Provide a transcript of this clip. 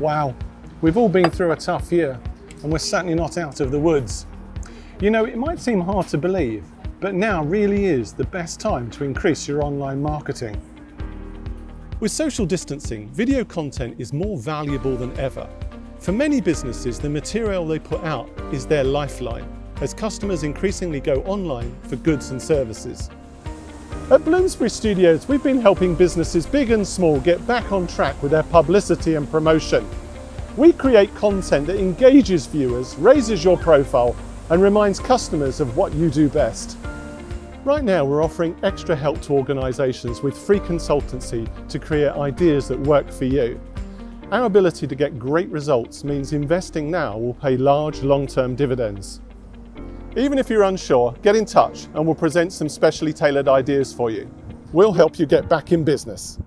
Wow, we've all been through a tough year and we're certainly not out of the woods. You know, it might seem hard to believe, but now really is the best time to increase your online marketing. With social distancing, video content is more valuable than ever. For many businesses, the material they put out is their lifeline, as customers increasingly go online for goods and services. At Bloomsbury Studios, we've been helping businesses big and small get back on track with their publicity and promotion. We create content that engages viewers, raises your profile, and reminds customers of what you do best. Right now, we're offering extra help to organisations with free consultancy to create ideas that work for you. Our ability to get great results means investing now will pay large long-term dividends. Even if you're unsure, get in touch and we'll present some specially tailored ideas for you. We'll help you get back in business.